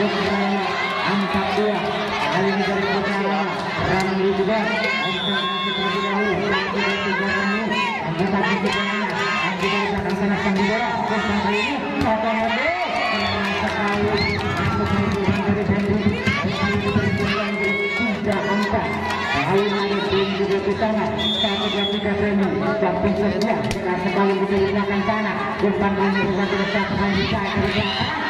Reyes. angkat dua kali ini Ramli juga ini Otomodo sekali masuk juga sana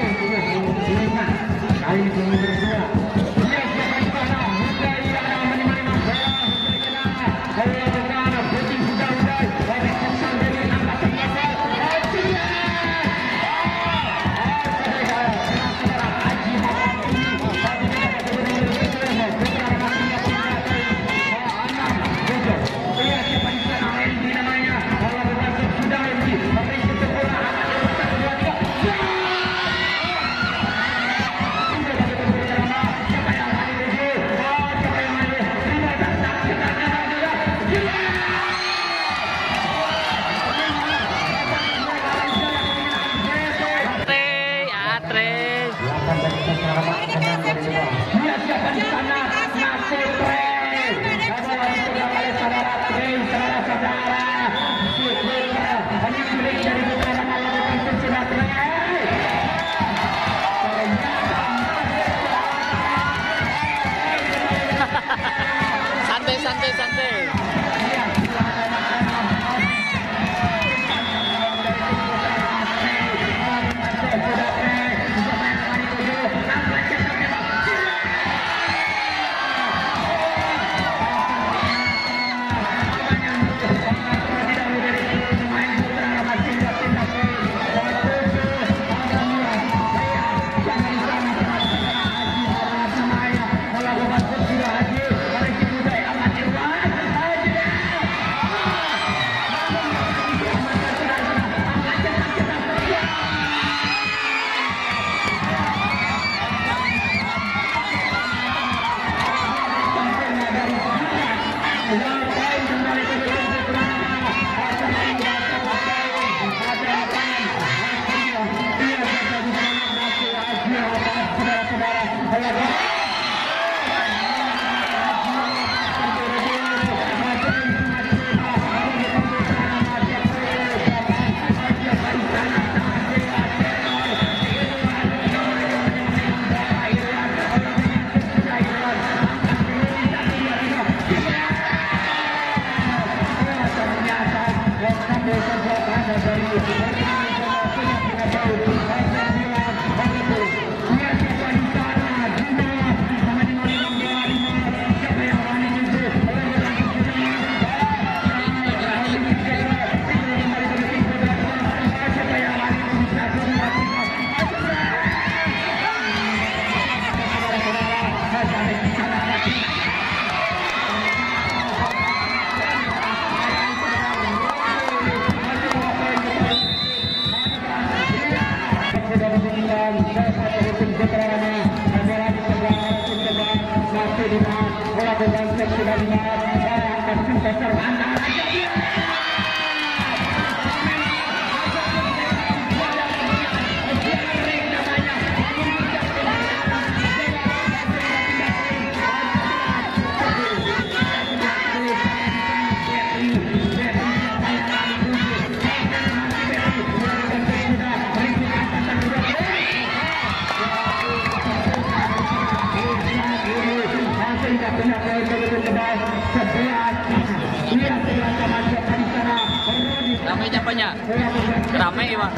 dari masyarakat Ramai, Pak.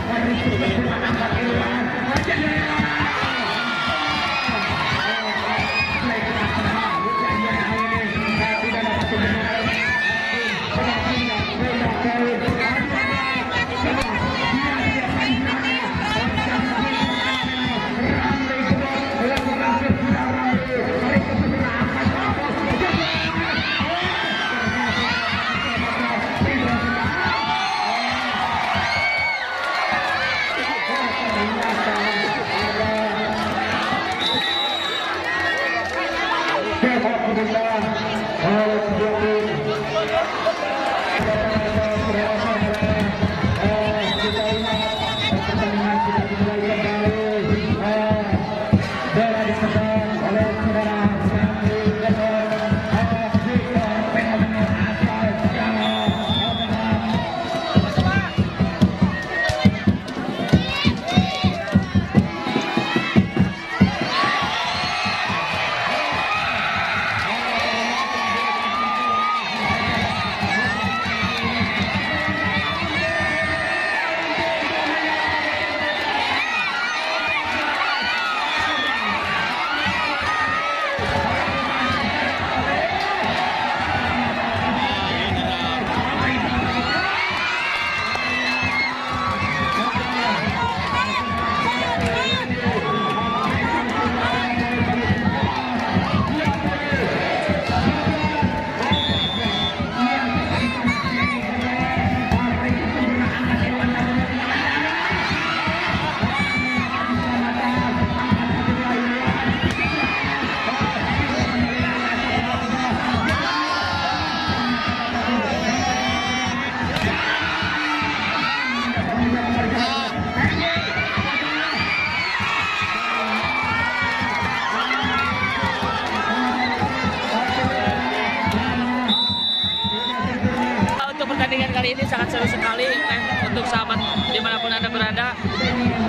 Ini sangat seru sekali eh, untuk sahabat di mana pun anda berada.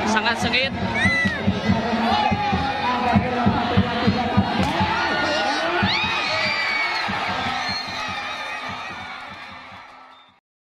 Sangat sengit